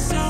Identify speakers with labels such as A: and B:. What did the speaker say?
A: it's